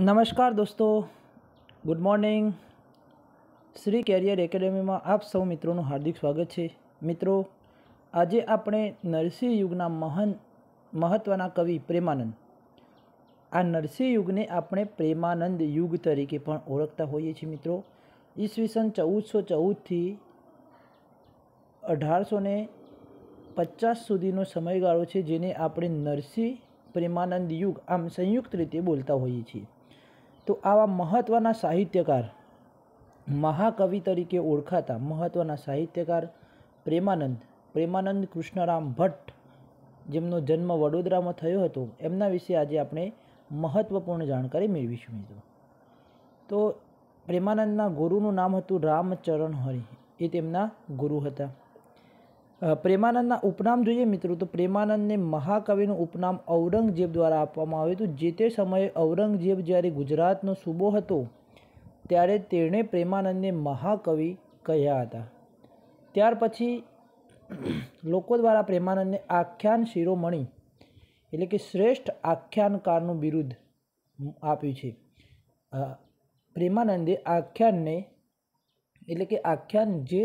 નમસ્કાર દોસ્તો. Good morning Shri career એકેડેમીમાં આપ સૌ મિત્રોનું હાર્દિક સ્વાગત છે. મિત્રો, આજે આપણે નરસિંહ યુગના મહાન મહત્ત્વના કવિ પ્રેમાનંદ. આ નરસિંહ યુગને આપણે પ્રેમાનંદ યુગ તરીકે પણ ઓળખતા હોઈએ છીએ મિત્રો. ઈસવીસન ચૌદસો ચૌદથી અઢારસો ને પચાસ સુધીનો સમયગાળો છે જેને આપણે નરસિંહ પ્રેમાનંદ યુગ આમ સંયુક્ત રીતે બોલતા હોઈએ છીએ. તો આવા મહત્ત્વના સાહિત્યકાર, મહાકવિ તરીકે ઓળખાતા મહત્ત્વના સાહિત્યકાર પ્રેમાનંદ પ્રેમાનંદ કૃષ્ણરામ ભટ્ટ, જેમનો જન્મ વડોદરામાં થયો હતો, એમના વિશે આજે આપણે મહત્ત્વપૂર્ણ જાણકારી મેળવીશું મિત્રો. તો પ્રેમાનંદના ગુરુનું નામ હતું રામચરણ હરિ, એ તેમના ગુરુ હતા. પ્રેમાનંદના ઉપનામ જોઈએ મિત્રો, તો પ્રેમાનંદને મહાકવિનું ઉપનામ ઔરંગઝેબ દ્વારા આપવામાં આવ્યું હતું. જે તે સમયે ઔરંગઝેબ જ્યારે ગુજરાતનો સૂબો હતો, ત્યારે તેણે પ્રેમાનંદને મહાકવિ કહ્યા હતા. ત્યાર પછી લોકો દ્વારા પ્રેમાનંદને આખ્યાન શિરોમણી, એટલે કે શ્રેષ્ઠ આખ્યાનકારનું બિરુદ આપ્યું છે. પ્રેમાનંદે આખ્યાનને, એટલે કે આખ્યાન જે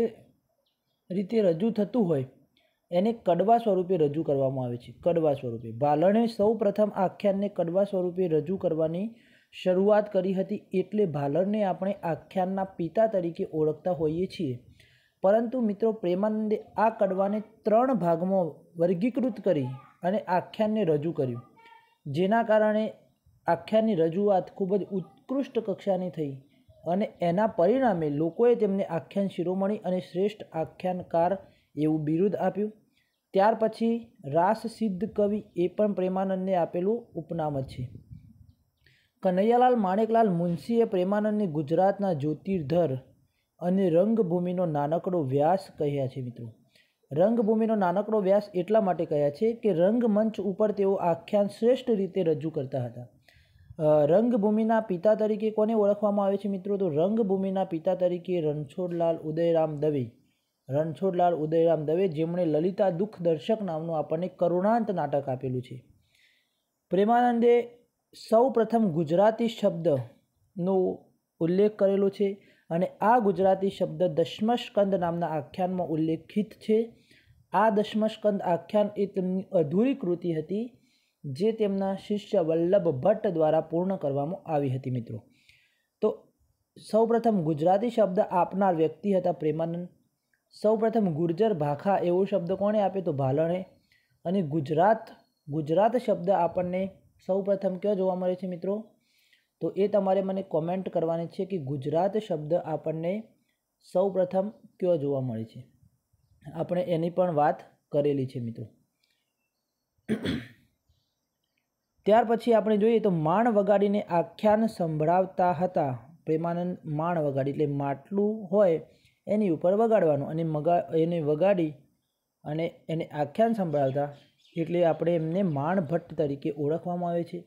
રીતે રજૂ થતું હોય એને કડવા સ્વરૂપે રજૂ કરવામાં આવે છે. કડવા સ્વરૂપે. ભાલણે સૌ પ્રથમ આખ્યાનને કડવા સ્વરૂપે રજૂ કરવાની શરૂઆત કરી હતી એટલે ભાલણને આપણે આખ્યાનના પિતા તરીકે ઓળખતા હોઈએ છીએ. પરંતુ મિત્રો પ્રેમાનંદે આ કડવાને ત્રણ ભાગમાં વર્ગીકૃત કરી અને આખ્યાનને રજૂ કર્યું. જેના કારણે આખ્યાનની રજૂઆત ખૂબ જ ઉત્કૃષ્ટ કક્ષાની થઈ અને એના પરિણામે લોકોએ તેમને આખ્યાન શિરોમણી અને શ્રેષ્ઠ આખ્યાનકાર એવું બિરુદ આપ્યું. ત્યાર પછી રાસ સિદ્ધ કવિ એ પણ પ્રેમાનંદને આપેલું ઉપનામ છે. કનૈયાલાલ માણેકલાલ મુનશીએ પ્રેમાનંદને ગુજરાતના જ્યોતિર્ધર અને રંગભૂમિનો નાનકડો વ્યાસ કહ્યા છે મિત્રો. રંગભૂમિનો નાનકડો વ્યાસ એટલા માટે કહ્યા છે કે રંગમંચ ઉપર તેઓ આખ્યાન શ્રેષ્ઠ રીતે રજૂ કરતા હતા. રંગભૂમિના પિતા તરીકે કોને ઓળખવામાં આવે છે મિત્રો? તો રંગભૂમિના પિતા તરીકે રણછોડલાલ ઉદયરામ દવે રણછોડલાલ ઉદયરામ દવે, જેમણે લલિતા દુઃખ દર્શક નામનું આપણને કરુણાંત નાટક આપેલું છે. પ્રેમાનંદે સૌ પ્રથમ ગુજરાતી શબ્દનો ઉલ્લેખ કરેલો છે અને આ ગુજરાતી શબ્દ દશમસ્કંદ નામના આખ્યાનમાં ઉલ્લેખિત છે. આ દશમસ્કંદ આખ્યાન એ તેમની અધૂરી કૃતિ હતી, જે તેમના શિષ્ય વલ્લભ ભટ્ટ દ્વારા પૂર્ણ કરવામાં આવી હતી, મિત્રો. તો સૌપ્રથમ ગુજરાતી શબ્દ આપનાર વ્યક્તિ હતા પ્રેમાનંદ. સૌપ્રથમ ગુર્જર ભાખા એવો શબ્દ કોણે આપ્યો તો ભાલણે? અને ગુજરાત ગુજરાત શબ્દ આપણને સૌપ્રથમ કયો જોવા મળે છે મિત્રો? તો એ તમારે મને કોમેન્ટ કરવાની છે કે ગુજરાત શબ્દ આપણને સૌપ્રથમ કયો જોવા મળે છે? આપણે એની પણ વાત કરેલી છે મિત્રો. ત્યાર પછી આપણે જોઈએ તો માણ વગાડીને આખ્યાન સંભળાવતા હતા. પ્રેમાનંદ માણ વગાડી, એટલે માટલું હોય એની ઉપર વગાડવાનું અને મગા, એને વગાડી અને એને આખ્યાન સંભળાવતા એટલે આપણે એમને માણ ભટ્ટ તરીકે ઓળખવામાં આવે છે.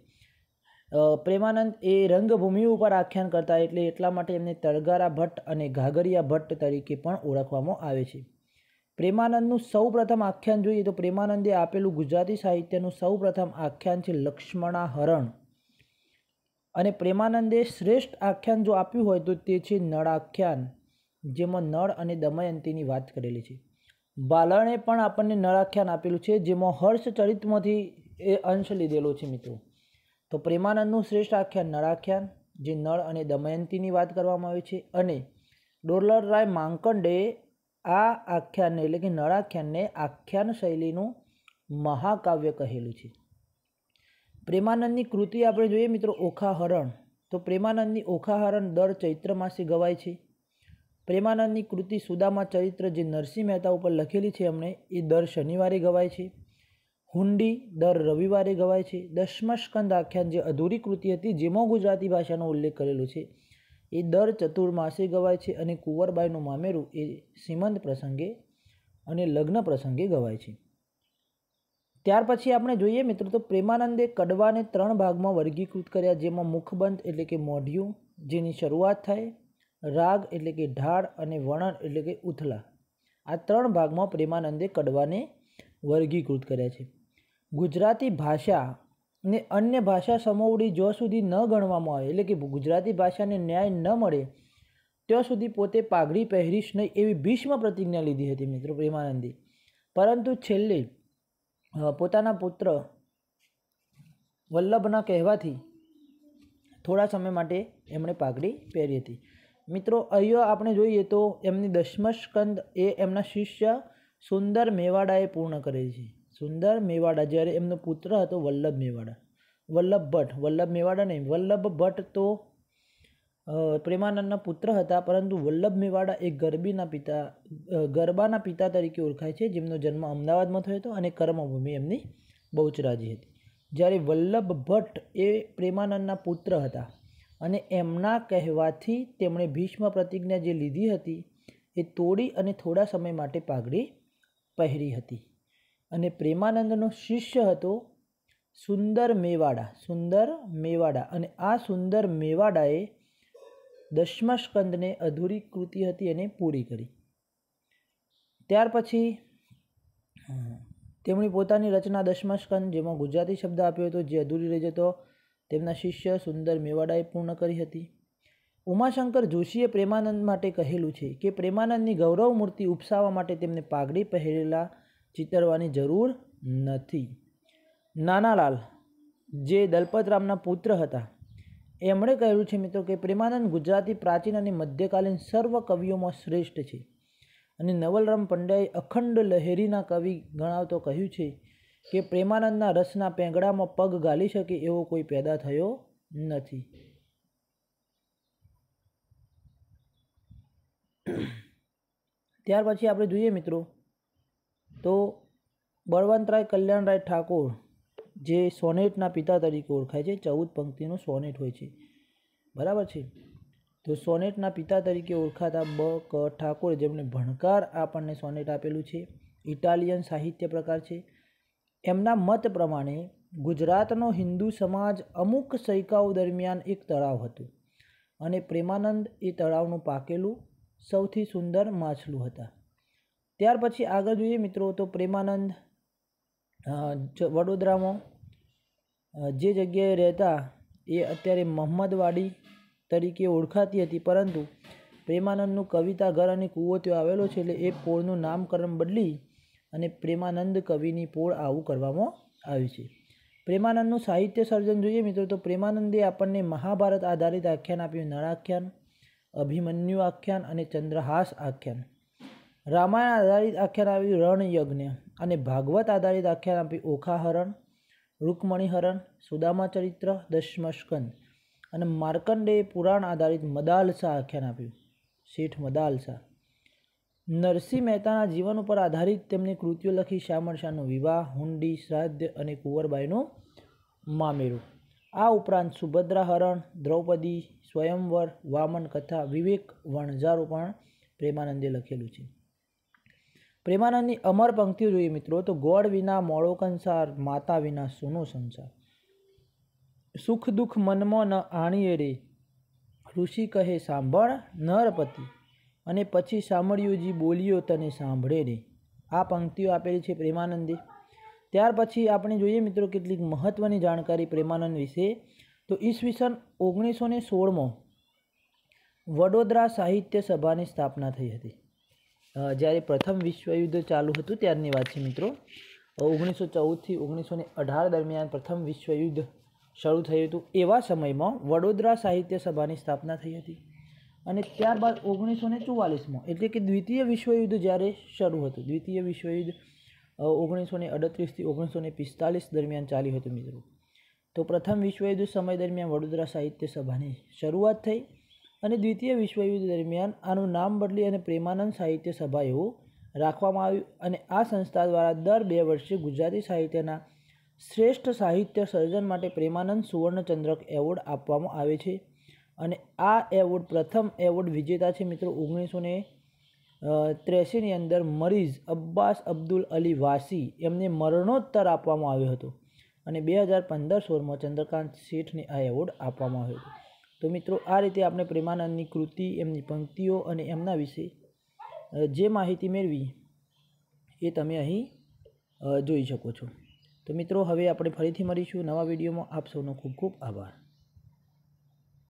પ્રેમાનંદ એ રંગભૂમિ ઉપર આખ્યાન કરતા એટલે એટલા માટે એમને તળગારા ભટ્ટ અને ઘાઘરિયા ભટ્ટ તરીકે પણ ઓળખવામાં આવે છે. પ્રેમાનંદનું સૌ પ્રથમ આખ્યાન જોઈએ તો પ્રેમાનંદે આપેલું ગુજરાતી સાહિત્યનું સૌ પ્રથમ આખ્યાન છે લક્ષ્મણા હરણ. અને પ્રેમાનંદે શ્રેષ્ઠ આખ્યાન જો આપ્યું હોય તો તે છે નળાખ્યાન. જેમાં નળ અને દમયંતીની વાત કરેલી છે. બાલણે પણ આપણને નળાખ્યાન આપેલું છે, જેમાં હર્ષ ચરિત્રમાંથી એ અંશ લીધેલો છે મિત્રો. તો પ્રેમાનંદનું શ્રેષ્ઠ આખ્યાન નળાખ્યાન, જે નળ અને દમયંતીની વાત કરવામાં આવે છે, અને ડોલરરાય માંકંડે આ આખ્યાનને, એટલે કે નળાખ્યાનને આખ્યાન શૈલીનું મહાકાવ્ય કહેલું છે. પ્રેમાનંદની કૃતિ આપણે જોઈએ મિત્રો, ઓખાહરણ. તો પ્રેમાનંદની ઓખાહરણ દર ચૈત્ર માસે ગવાય છે. પ્રેમાનંદની કૃતિ સુદામા ચરિત્ર જે નરસિંહ મહેતા ઉપર લખેલી છે એમણે, એ દર શનિવારે ગવાય છે. હુંડી દર રવિવારે ગવાય છે. દશમસ્કંદ આખ્યાન જે અધૂરી કૃતિ હતી, જેમાં ગુજરાતી ભાષાનો ઉલ્લેખ કરેલો છે, એ દર ચતુર્માસે ગવાય છે અને કુંવરબાઈનું મામેરું એ સીમંત પ્રસંગે અને લગ્ન પ્રસંગે ગવાય છે. ત્યાર પછી આપણે જોઈએ મિત્રો તો પ્રેમાનંદે કડવાને ત્રણ ભાગમાં વર્ગીકૃત કર્યા, જેમાં મુખબંધ એટલે કે મોઢિયું, જેની શરૂઆત થાય રાગ એટલે કે ઢાળ અને વર્ણન એટલે કે ઉથલા. આ ત્રણ ભાગમાં પ્રેમાનંદે કડવાને વર્ગીકૃત કર્યા છે. ગુજરાતી ભાષા ને અન્ય ભાષા સમોવડી જો સુધી ન ગણવામાં આવે, એટલે કે ગુજરાતી ભાષાને ન્યાય ન મળે, ત્યાં સુધી પોતે પાઘડી પહેરીશ નહીં એવી ભીષ્મ પ્રતિજ્ઞા લીધી હતી મિત્રો પ્રેમાનંદે. પરંતુ છેલ્લે પોતાના પુત્ર વલ્લભના કહેવાથી થોડા સમય માટે એમણે પાઘડી પહેરી હતી. મિત્રો, અહીંયા આપણે જોઈએ તો એમની દશમસ્કંદ એ એમના શિષ્ય સુંદર મેવાડાએ પૂર્ણ કરે છે. સુંદર મેવાડા, જ્યારે એમનો પુત્ર હતો વલ્લભ મેવાડા. વલ્લભ ભટ્ટ, વલ્લભ મેવાડા નહીં, વલ્લભ ભટ્ટ તો પ્રેમાનંદના પુત્ર હતા, પરંતુ વલ્લભ મેવાડા એ ગરબીના પિતા ગરબાના પિતા તરીકે ઓળખાય છે, જેમનો જન્મ અમદાવાદમાં થયો હતો અને કર્મભૂમિ એમની બહુચરાજી હતી. જ્યારે વલ્લભ ભટ્ટ એ પ્રેમાનંદના પુત્ર હતા અને એમના કહેવાથી તેમણે ભીષ્મ પ્રતિજ્ઞા જે લીધી હતી, એ તોડી અને થોડા સમય માટે પાઘડી પહેરી હતી. અને પ્રેમાનંદનો શિષ્ય હતો સુંદર મેવાડા સુંદર મેવાડા. અને આ સુંદર મેવાડાએ દશમસ્કંદને અધૂરી કૃતિ હતી એને પૂરી કરી. ત્યાર પછી તેમણે પોતાની રચના દશમસ્કંદ, જેમાં ગુજરાતી શબ્દ આપ્યો હતો, જે અધૂરી રહી જતો તેમના શિષ્ય સુંદર મેવાડાએ પૂર્ણ કરી હતી. ઉમાશંકર જોશીએ પ્રેમાનંદ માટે કહેલું છે કે પ્રેમાનંદની ગૌરવ મૂર્તિ ઉપસાવવા માટે તેમને પાઘડી પહેરેલા ચિતરવાની જરૂર નથી. નાનાલાલ, જે દલપતરામના પુત્ર હતા, એમણે કહ્યું છે, મિત્રો, કે પ્રેમાનંદ ગુજરાતી પ્રાચીન અને મધ્યકાલીન સર્વ કવિઓમાં શ્રેષ્ઠ છે. અને નવલરામ પંડ્યાએ અખંડ લહેરીના કવિ ગણાવતો કહ્યું છે કે પ્રેમાનંદના રસના પેંગડામાં પગ ગાલી શકે એવો કોઈ પેદા થયો નથી. ત્યાર પછી આપણે જોઈએ મિત્રો, તો બળવંતરાય કલ્યાણરાય ઠાકોર, જે સોનેટના પિતા તરીકે ઓળખાય છે, ચૌદ પંક્તિનો સોનેટ હોય છે. બરાબર છે? તો સોનેટના પિતા તરીકે ઓળખાતા બ, ક, ઠાકોર જેમણે ભણકાર આપણને સોનેટ આપેલું છે. ઇટાલિયન સાહિત્ય પ્રકાર છે. એમના મત પ્રમાણે ગુજરાતનો હિન્દુ સમાજ અમુક સૈકાઓ દરમિયાન એક તળાવ હતું અને પ્રેમાનંદ એ તળાવનું પાકેલું સૌથી સુંદર માછલું હતા. ત્યાર પછી આગળ જોઈએ મિત્રો તો પ્રેમાનંદ વડોદરામાં જે જગ્યાએ રહેતા એ અત્યારે મહમ્મદવાડી તરીકે ઓળખાતી હતી, પરંતુ પ્રેમાનંદનું કવિતા ઘર અને કૂવો ત્યાં આવેલો છે એટલે એ પોળનું નામકરણ બદલી અને પ્રેમાનંદ કવિની પોળ આવું કરવામાં આવ્યું છે. પ્રેમાનંદનું સાહિત્ય સર્જન જોઈએ મિત્રો તો પ્રેમાનંદે આપણને મહાભારત આધારિત આખ્યાન આપ્યું નળાખ્યાન અભિમન્યુ આખ્યાન અને ચંદ્રહાસ આખ્યાન. રામાયણ આધારિત આખ્યાન આવ્યું રણયજ્ઞ અને ભાગવત આધારિત આખ્યાન આપ્યું ઓખાહરણ, રૂકમણીહરણ સુદામા ચરિત્ર દશમસ્કંદ અને માર્કંડેય પુરાણ આધારિત મદાલસા આખ્યાન આપ્યું. શેઠ મદાલસા. નરસિંહ મહેતાના જીવન ઉપર આધારિત તેમની કૃતિઓ લખી શામળશાનો વિવાહ, હુંડી, શ્રાદ્ધ અને કુંવરબાઈનું મામેરું. આ ઉપરાંત સુભદ્રા હરણ, દ્રૌપદી, સ્વયંવર, વામન કથા, વિવેક વણઝારો પણ પ્રેમાનંદે લખેલું છે. પ્રેમાનંદની અમર પંક્તિઓ જોઈએ મિત્રો તો ગોળ વિના, મોળો કંસાર, માતા વિના સોનો સંસાર. સુખ દુઃખ મનમાં ન આણીએ રે, ઋષિ કહે સાંભળ નરપતિ અને પછી સાંભળ્યુજી બોલ્યો, તને સાંભળે રે. આ પંક્તિઓ આપેલી છે પ્રેમાનંદે. ત્યાર પછી આપણે જોઈએ મિત્રો કેટલીક મહત્ત્વની જાણકારી પ્રેમાનંદ વિશે. તો ઈસવીસન ઓગણીસો ને સોળમાં વડોદરા સાહિત્ય સભાની સ્થાપના થઈ હતી. જ્યારે પ્રથમ વિશ્વયુદ્ધ ચાલુ હતું ત્યારની વાત છે મિત્રો. ઓગણીસો ચૌદથી ઓગણીસો ને અઢાર દરમિયાન પ્રથમ વિશ્વયુદ્ધ શરૂ થયું હતું એવા સમયમાં વડોદરા સાહિત્ય સભાની સ્થાપના થઈ હતી. અને ત્યારબાદ ઓગણીસો ને ચુવાલીસમાં, એટલે કે દ્વિતીય વિશ્વયુદ્ધ જ્યારે શરૂ હતું. દ્વિતીય વિશ્વયુદ્ધ ઓગણીસો ને અડત્રીસથી ઓગણીસો ને પિસ્તાલીસ દરમિયાન ચાલ્યું હતું મિત્રો. તો પ્રથમ વિશ્વયુદ્ધ સમય દરમિયાન વડોદરા સાહિત્ય સભાની શરૂઆત થઈ અને દ્વિતીય વિશ્વયુદ્ધ દરમિયાન આનું નામ બદલી અને પ્રેમાનંદ સાહિત્ય સભા એવું રાખવામાં આવ્યું અને આ સંસ્થા દ્વારા દર બે વર્ષે ગુજરાતી સાહિત્યના શ્રેષ્ઠ સાહિત્ય સર્જન માટે પ્રેમાનંદ સુવર્ણચંદ્રક એવોર્ડ આપવામાં આવે છે. અને આ એવોર્ડ પ્રથમ એવોર્ડ વિજેતા છે મિત્રો ઓગણીસો ને ત્રેસીની અંદર મરીઝ અબ્બાસ અબ્દુલ અલી વાસી એમને મરણોત્તર આપવામાં આવ્યો હતો અને બે હજાર પંદર સોળમાં ચંદ્રકાંત શેઠને આ એવોર્ડ આપવામાં આવ્યો હતો. તો મિત્રો, આ રીતે આપણે પ્રેમાનંદની કૃતિ, એમની પંક્તિઓ અને એમના વિશે જે માહિતી મેળવી એ તમે અહીં જોઈ શકો છો. તો મિત્રો, હવે આપણે ફરીથી મળીશું નવા વિડીયોમાં. આપ સૌનો ખૂબ ખૂબ આભાર.